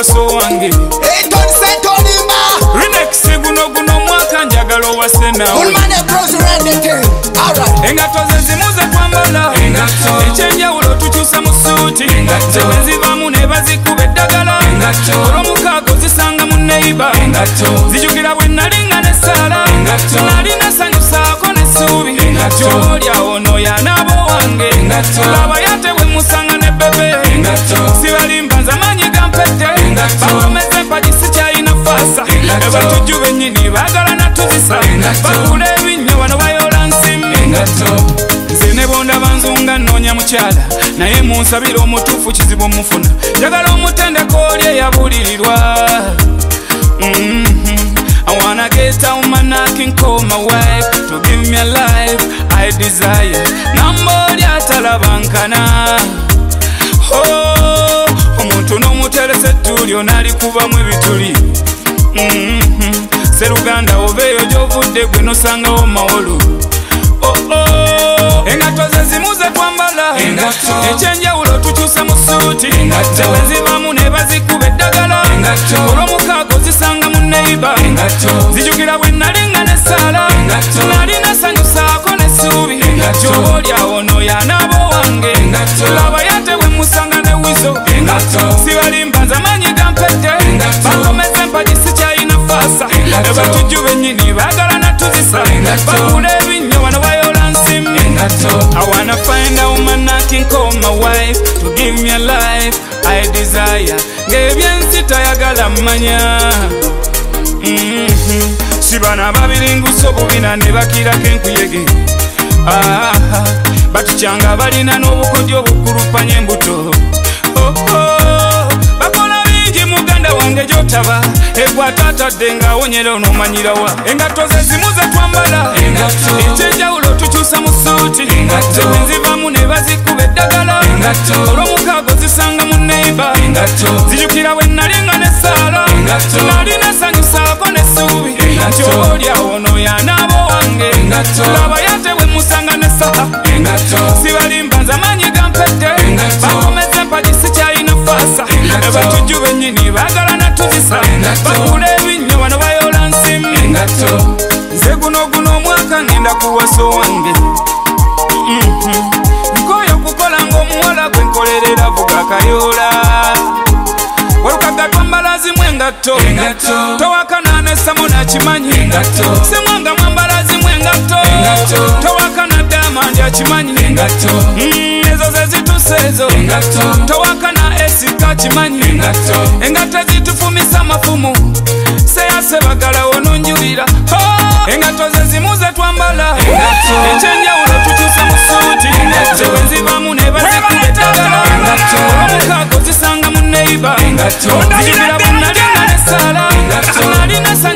owasa owange entonse tonima remix guno guno mwaka njagala owase nawe engatto ze zimu ze twambala ekyenjawulo tukyusa mu suuti. Tewezivamu ne bazikuba eddagala. Olwomukaago zisanga mu neiba zijukira bwe nalinga nesaala nali nasanyusaako nesuubi kyolyawo noyanaaba owange laba yate bwe musanga ne bebe bakomeza empagi sikyayina faasa batujju bennyini baagala natuzisa bakula ebinnyo bano bayola nsimbi. Nze ne bondaba nzunga nnoonya mukyala. Naye munsabira omutuufu kizibu omufuna. Njagala omutendeko oli eyabulirirwa. Mhm. I wanna get out my knock and call my wife to give me a life I desire. Namba oli atalabankana. Oh, n'omuteresa ettulyo n'alikubamu ebituli. Mhm. Seruganda obeeyo gy'ovudde gwe nosangawo mawolu. Oh, oh. engato ze zimu ze twambala ekyenjawulo tukyusa mu suuti. Zewenzivamu ne bazikuba eddagala. Olwomukaago zisanga mu neiba zijukira bwe nalinga nessaala nali nasanyusaako nessuubi gyolyawo noyanaabo wange. Laba faasa batujju bennyini baagala natuzisa bakula ebinnyo bano bayola nsimbi I wanna find a woman I can call my wife to give me a life I desire. Ng'ebyensi tayagala mmanya. Mhm. Sibana babiringusa obubina ne bakirako enkuyege. Ah, batukyanga balina n'obukodyo obukulupanya gyotaba egwatatadde ng'awonyera onomanyirawa engatto ze zimu ze twambala. Ekyenjawulo tukyusa mu suuti. Zewenzivamu ne bazikuba eddagala. Olwomukaago zisanga mu neiba zijukira bwe nalinga nessaala nali nasanyusaako nessuubi nti obaolyawo noyanaabo wange laba yate bwe musanga nessaha bakula ebinnyo bano bayola nsimbi. Nze guno guno omwaka ngenda kuwasa wange. Nkooyo okukola ng'omuwala gwe nkolerera vuga kayoola walukaga twambalazimu engatto. Towakana nesamu nakimanyi. Semwanga mwambalazimu engatto. Towakana damandi akimanyi ezo ze zituse ezo. Towakana esika kimanyi engatto zitufumisa mafumu. Seyasebagala wononjulira. Engatto ze zimu ze twambala ekyenjawulo tukyusa mu suuti. Zewenzivamu ne bazikuba eddagala omukaago zisanga mu neiba zijubira bwe nalinga nessaala nali nessa